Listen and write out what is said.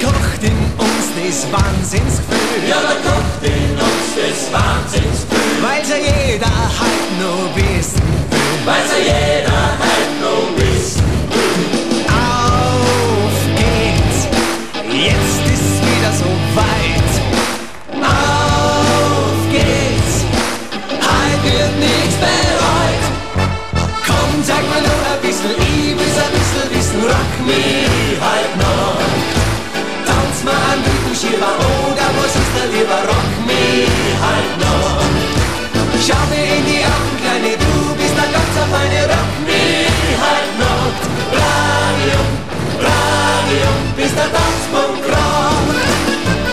kocht in uns das Wahnsinnsgefühl. Ja, dann kocht in uns das Wahnsinnsgefühl. Weil ja jeder halt nur wissen will. Weil ja jeder halt nur wissen will. Auf geht's, jetzt ist wieder so weit. Auf geht's, halt wird nichts mehr. Lieber Rock mich halt noch. Schau mir in die Augen, Kleine, du bist ein ganz